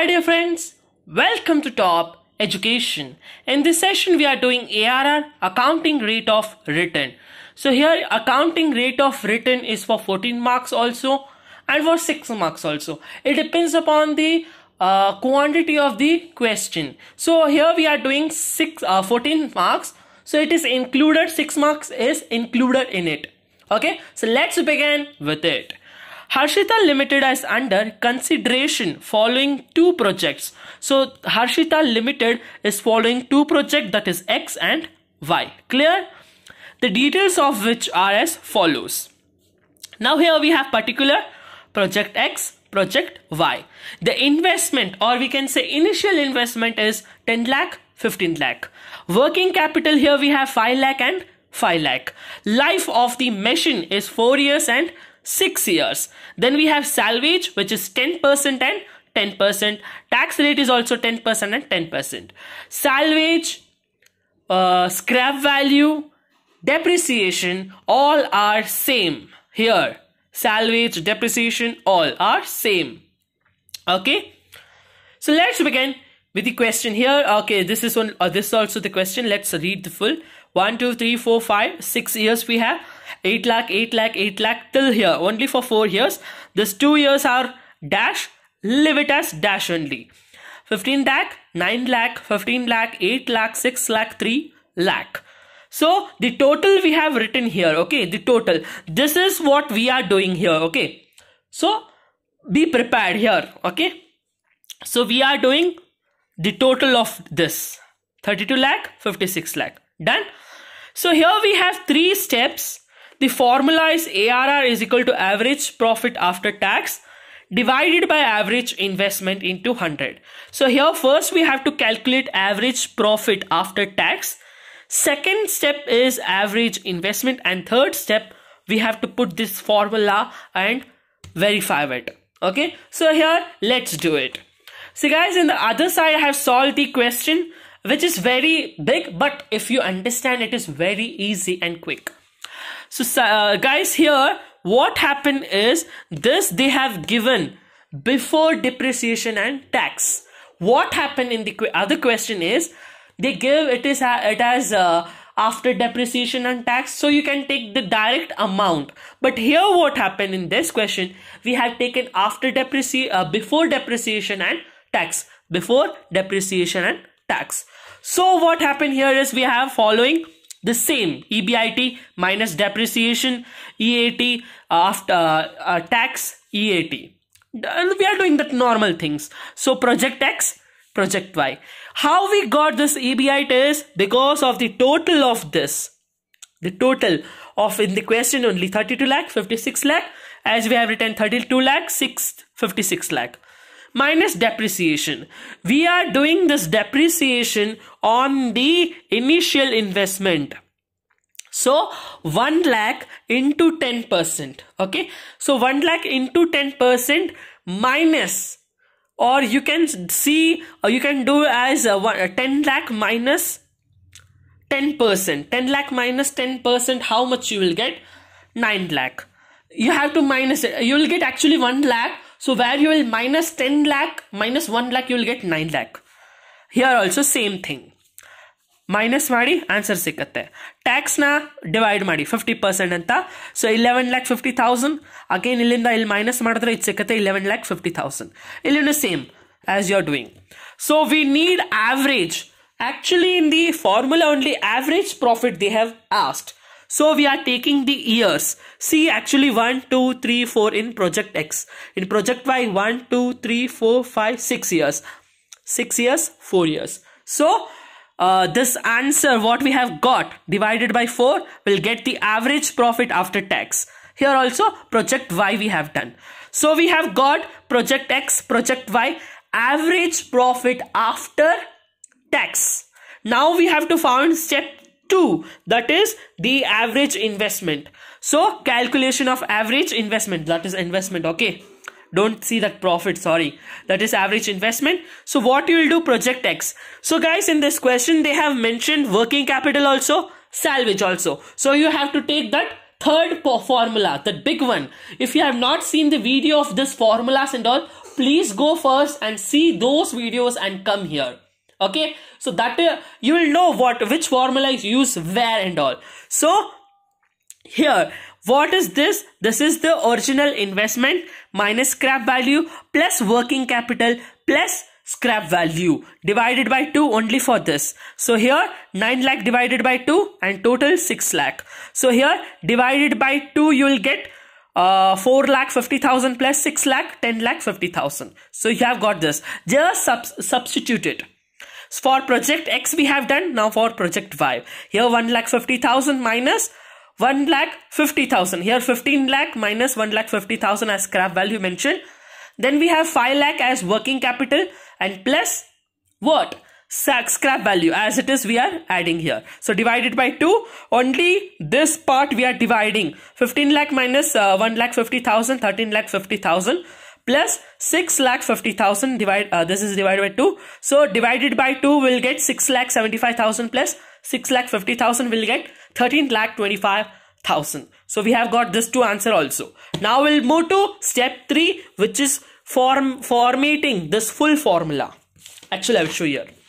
Hi dear friends, welcome to Top Education. In this session we are doing ARR accounting rate of return. So here accounting rate of return is for 14 marks also and for 6 marks also. It depends upon the uh, quantity of the question. So here we are doing 6 uh, 14 marks. So it is included 6 marks is included in it. Okay, so let's begin with it. Harshita Limited is under consideration following two projects. So Harshita Limited is following two projects that is X and Y. Clear? The details of which are as follows. Now here we have particular project X, project Y. The investment or we can say initial investment is 10 lakh, 15 lakh. Working capital here we have 5 lakh and 5 lakh. Life of the machine is 4 years and 6 years. Then we have salvage which is 10% and 10%. Tax rate is also 10% and 10%. Salvage, uh, scrap value, depreciation all are same here. Salvage, depreciation all are same. Okay. So let's begin with the question here. Okay, this is one. Uh, this is also the question. Let's read the full. One, two, three, four, five, six years we have 8 lakh 8 lakh 8 lakh till here. Only for 4 years. This 2 years are dash. Leave it as dash only. 15 lakh 9 lakh 15 lakh 8 lakh 6 lakh 3 lakh. So the total we have written here okay? The total. This is what we are doing here okay? So be prepared here okay? So we are doing the total of this. 32 lakh 56 lakh. Done? So here we have three steps the formula is ARR is equal to average profit after tax divided by average investment into 100. So here first we have to calculate average profit after tax. Second step is average investment and third step we have to put this formula and verify it. Okay, so here let's do it. So guys in the other side I have solved the question which is very big but if you understand it is very easy and quick. So uh, guys here what happened is this they have given before depreciation and tax. What happened in the other question is they give it is it as uh, after depreciation and tax so you can take the direct amount. But here what happened in this question we have taken after depreciation uh, before depreciation and tax. Before depreciation and tax. So what happened here is we have following the same EBIT minus depreciation EAT uh, after uh, uh, tax EAT and we are doing the normal things. So project X project Y. How we got this EBIT is because of the total of this. The total of in the question only 32 lakh 56 lakh. As we have written 32 lakh 6 56 lakh minus depreciation. We are doing this depreciation on the initial investment. So 1 lakh into 10%. Okay. So 1 lakh into 10% minus or you can see or you can do as uh, a, a uh, 10 lakh minus 10%. 10 lakh minus 10% how much you will get? 9 lakh. You have to minus it. You will get actually 1 lakh so where you will minus 10 lakh minus 1 lakh you will get 9 lakh. Here also same thing. Minus ಮಾಡಿ answer ಸಿಕ್ಕತ್ತೆ ಟ್ಯಾಕ್ಸ್ನ divide ಮಾಡಿ fifty percent ಅಂತ so Eleven lac fifty thousand again ಇಲ್ಲಿಂದ ಇಲ್ಲಿ minus ಮಾಡಿದ್ರೆ ಇದು ಸಿಕ್ಕತ್ತೆ Eleven lac fifty thousand ಇಲ್ಲಿನೂ same as you are doing so we need average actually in the formula only average profit they have asked so we are taking the years. See actually 1, 2, 3, 4 in project X. In project Y 1, 2, 3, 4, 5, 6 years. 6 years, 4 years. So uh, this answer what we have got divided by 4 will get the average profit after tax. Here also project Y we have done. So we have got project X, project Y, average profit after tax. Now we have to find step 2 that is the average investment. So calculation of average investment that is investment okay? Don't see that profit sorry. That is average investment. So what you will do project x. So guys in this question they have mentioned working capital also salvage also. So you have to take that third formula the big one. If you have not seen the video of this formulas and all please go first and see those videos and come here okay? So that uh, you will know what which formula is used where and all. So here what is this? This is the original investment minus scrap value plus working capital plus scrap value divided by 2 only for this. So here 9 lakh divided by 2 and total 6 lakh. So here divided by 2 you will get uh, 4 lakh 50,000 plus 6 lakh 10 lakh 50,000 so you have got this. Just sub substitute it for project X we have done now for project Y. Here 1 lakh 50,000 minus 1 lakh 50,000. Here 15 lakh minus 1 lakh 50,000 as scrap value mentioned. Then we have 5 lakh as working capital and plus what? scrap value as it is we are adding here so divided by 2 only this part we are dividing 15 lakh minus, uh, 1 lakh 50,000 13 lakh 50,000 plus 6 lakh 50,000 divide uh, this is divided by 2 so divided by 2 will get 6 lakh 75,000 plus 6 lakh 50,000 will get 13 lakh 25,000 so we have got this to answer also. Now we'll move to step 3 which is form formatting this full formula. Actually I will show you here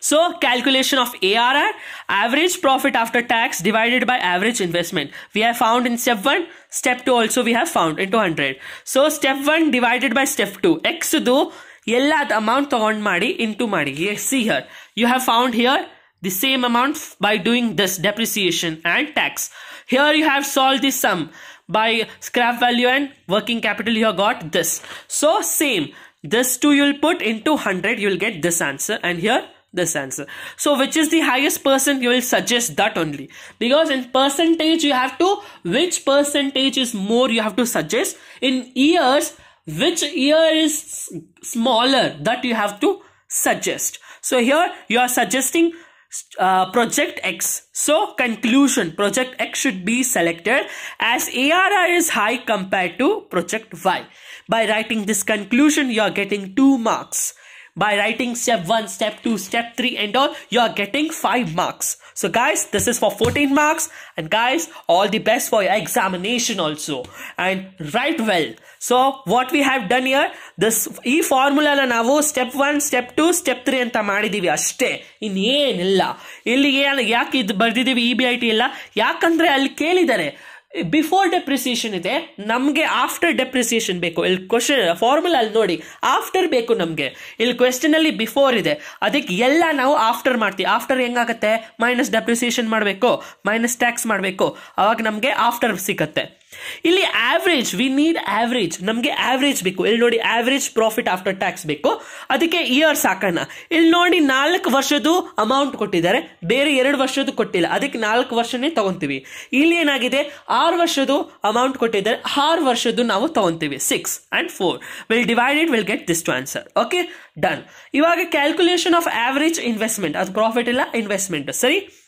so calculation of ARR, average profit after tax divided by average investment. We have found in step 1, step 2 also we have found into 100. So step 1 divided by step 2. X do ಎಲ್ಲದ amount ತಗೊಂಡ್ ಮಾಡಿ into ಮಾಡಿ. See here. You have found here the same amount by doing this depreciation and tax. Here you have solved the sum by scrap value and working capital you have got this. So same. This 2 you will put into 100 you will get this answer and here this answer. So which is the highest percent you will suggest that only because in percentage you have to which percentage is more you have to suggest in years which year is smaller that you have to suggest. So here you are suggesting uh, project X. So conclusion project X should be selected as ARR is high compared to project Y. By writing this conclusion you are getting 2 marks by writing step 1, step 2, step 3 and all, you are getting 5 marks. So guys, this is for 14 marks and guys, all the best for your examination also. And write well. So what we have done here, this ಈ ಫಾರ್ಮುಲಾನ ನಾವು step one step two step three ಅಂತ anta ಅಷ್ಟೇ ಇನ್ನೇನಿಲ್ಲ ಇಲ್ಲಿ ಯಾಕೆ ಇದು ಬರ್ದಿದೀವಿ E I illa ಯಾಕಂದ್ರೆ ಅಲ್ಲಿ ಕೇಳಿದ್ದಾರೆ ಬಿಫೋರ್ ಡೆಪ್ರಿಸಿಯೇಷನ್ ಇದೆ, ನಮಗೆ ಆಫ್ಟರ್ ಡೆಪ್ರಿಸಿಯೇಷನ್ ಬೇಕು. ಇಲ್ಲಿ ಕ್ವಶನ್ ಫಾರ್ಮುಲಾ ಅಲ್ಲಿ ನೋಡಿ ಆಫ್ಟರ್ ಬೇಕು ನಮಗೆ. ಇಲ್ಲಿ ಕ್ವೆಶ್ಚನ್ ಅಲ್ಲಿ ಬಿಫೋರ್ ಇದೆ. ಅದಕ್ಕೆ ಎಲ್ಲ ನಾವು ಆಫ್ಟರ್ ಮಾಡ್ತೀವಿ. ಆಫ್ಟರ್ ಹೆಂಗಾಗುತ್ತೆ? ಮೈನಸ್ ಡೆಪ್ರಿಸಿಯೇಷನ್ ಮಾಡಬೇಕು. ಮೈನಸ್ ಟ್ಯಾಕ್ಸ್ ಮಾಡಬೇಕು. ಅವಾಗ ನಮಗೆ ಆಫ್ಟರ್ ಸಿಗತ್ತೆ. ಇಲ್ಲಿ ಆವ್ರೇಜ್ ವಿ ನೀಡ್ ಆವ್ರೇಜ್ ನಮಗೆ ಆವ್ರೇಜ್ ಬೇಕು. ಇಲ್ಲಿ ನೋಡಿ ಆವ್ರೇಜ್ ಪ್ರಾಫಿಟ್ ಆಫ್ಟರ್ ಟ್ಯಾಕ್ಸ್ ಬೇಕು. ಅದಕ್ಕೆ ಇಯರ್ ಸಾಕೋಣ. ಇಲ್ಲಿ ನೋಡಿ ನಾಲ್ಕು ವರ್ಷದ್ದು ಅಮೌಂಟ್ ಕೊಟ್ಟಿದ್ದಾರೆ. ಬೇರೆ ಎರಡು ವರ್ಷದ್ದು ಕೊಟ್ಟಿಲ್ಲ. ಅದಕ್ಕೆ ನಾಲ್ಕು ವರ್ಷನೇ ತಗೊಂತೀವಿ. ಇಲ್ಲಿ ಏನಾಗಿದೆ? ಆರು ವರ್ಷದ್ದು ಅಮೌಂಟ್ ಕೊಟ್ಟಿದ್ದಾರೆ. ಆರು ವರ್ಷದ್ದು ನಾವು ತಗೊಂತೀವಿ. Six and four will divided will get this two answer okay done ಇವಾಗ ಕ್ಯಾಲ್ಕುಲೇಷನ್ ಆಫ್ ಆವ್ರೇಜ್ ಇನ್ವೆಸ್ಟ್ಮೆಂಟ್ ಅದು ಪ್ರಾಫಿಟ್ ಇಲ್ಲ ಇನ್ವೆಸ್ಟ್ಮೆಂಟ್ ಸರಿ?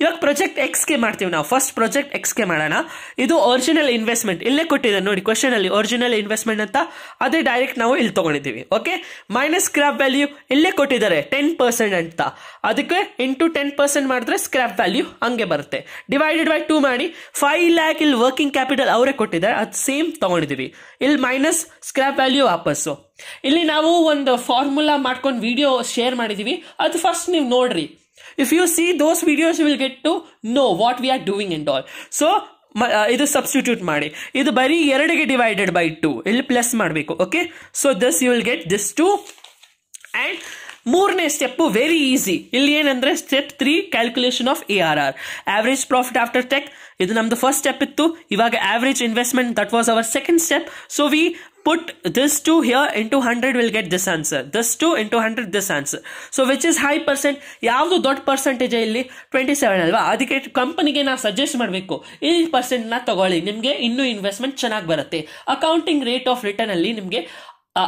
ಇವಾಗ ಪ್ರಾಜೆಕ್ಟ್ ಎಕ್ಸ್ಗೆ ಮಾಡ್ತೀವಿ ನಾವು. ಫಸ್ಟ್ ಪ್ರಾಜೆಕ್ಟ್ ಎಕ್ಸ್ಗೆ ಮಾಡೋಣ. ಇದು ಒರಿಜಿನಲ್ ಇನ್ವೆಸ್ಟ್ಮೆಂಟ್ ಇಲ್ಲೇ ಕೊಟ್ಟಿದೆ ನೋಡಿ ಕ್ವಶನ್ ಅಲ್ಲಿ ಒರಿಜಿನಲ್ ಇನ್ವೆಸ್ಟ್ಮೆಂಟ್ ಅಂತ. ಅದೇ ಡೈರೆಕ್ಟ್ ನಾವು ಇಲ್ಲಿ ತೊಗೊಂಡಿದ್ದೀವಿ. ಓಕೆ ಮೈನಸ್ ಸ್ಕ್ರಾಪ್ ವ್ಯಾಲ್ಯೂ ಇಲ್ಲೇ ಕೊಟ್ಟಿದ್ದಾರೆ. ಟೆನ್ ಪರ್ಸೆಂಟ್ ಅಂತ. ಅದಕ್ಕೆ ಇಂಟು ಟೆನ್ ಪರ್ಸೆಂಟ್ ಮಾಡಿದ್ರೆ ಸ್ಕ್ರಾಪ್ ವ್ಯಾಲ್ಯೂ ಹಂಗೆ ಬರುತ್ತೆ. ಡಿವೈಡೆಡ್ ಬೈ ಟೂ ಮಾಡಿ ಫೈವ್ ಲ್ಯಾಕ್ ಇಲ್ಲಿ ವರ್ಕಿಂಗ್ ಕ್ಯಾಪಿಟಲ್ ಅವರೇ ಕೊಟ್ಟಿದ್ದಾರೆ. ಅದು ಸೇಮ್ ತಗೊಂಡಿದ್ದೀವಿ. ಇಲ್ಲಿ ಮೈನಸ್ ಸ್ಕ್ರಾಪ್ ವ್ಯಾಲ್ಯೂ ವಾಪಸ್ಸು. ಇಲ್ಲಿ ನಾವು ಒಂದು ಫಾರ್ಮುಲಾ ಮಾಡ್ಕೊಂಡು ವಿಡಿಯೋ ಶೇರ್ ಮಾಡಿದೀವಿ ಅದು ಫಸ್ಟ್ ನೀವು ನೋಡ್ರಿ. if you see those videos you will get to know what we are doing and all so ಇದು ಸಬ್ಸ್ಟಿಟ್ಯೂಟ್ ಮಾಡಿ ಇದು ಬರೀ ಎರಡಿಗೆ ಡಿವೈಡೆಡ್ ಬೈ ಟು ಇಲ್ಲಿ ಪ್ಲಸ್ ಮಾಡಬೇಕು okay so this you will get this two and ಮೂರನೇ step very easy ಇಲ್ಲಿ ಏನಂದ್ರೆ step three calculation of A R R average profit after tax ಇದು ನಮ್ದು ಫಸ್ಟ್ ಸ್ಟೆಪ್ ಇತ್ತು ಇವಾಗ average investment that was our second step so we put this 2 here into 100 will get this answer. This 2 into 100 this answer. So, which is high percent, ಯಾವುದು ದೊಡ್ಡ percentage ಇಲ್ಲಿ? Twenty seven ಅಲ್ವಾ? ಅದಕ್ಕೆ ಕಂಪನಿಗೆ ನಾವು suggest ಮಾಡಬೇಕು. ಈ ಪರ್ಸೆಂಟ್ನ ತಗೊಳ್ಳಿ. ನಿಮಗೆ ಇನ್ನೂ ಇನ್ವೆಸ್ಟ್ಮೆಂಟ್ ಚೆನ್ನಾಗಿ ಬರುತ್ತೆ. ಅಕೌಂಟಿಂಗ್ ರೇಟ್ ಆಫ್ ರಿಟರ್ನ್ ಅಲ್ಲಿ ನಿಮಗೆ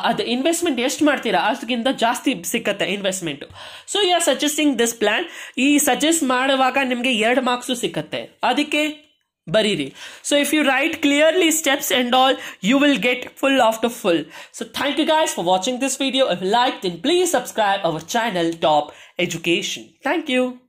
ಅದು ಇನ್ವೆಸ್ಟ್ಮೆಂಟ್ ಎಷ್ಟು ಮಾಡ್ತೀರಾ? ಅದಕ್ಕಿಂತ ಜಾಸ್ತಿ ಸಿಕ್ಕತ್ತೆ investment so you are suggesting this plan ಈ ಸಜೆಸ್ಟ್ ಮಾಡುವಾಗ ನಿಮಗೆ ಎರಡು ಮಾರ್ಕ್ಸು ಸಿಕ್ಕತ್ತೆ. ಅದಕ್ಕೆ Bariri. So if you write clearly steps and all, you will get full after full. So thank you guys for watching this video. If you liked, then please subscribe our channel Top Education. Thank you.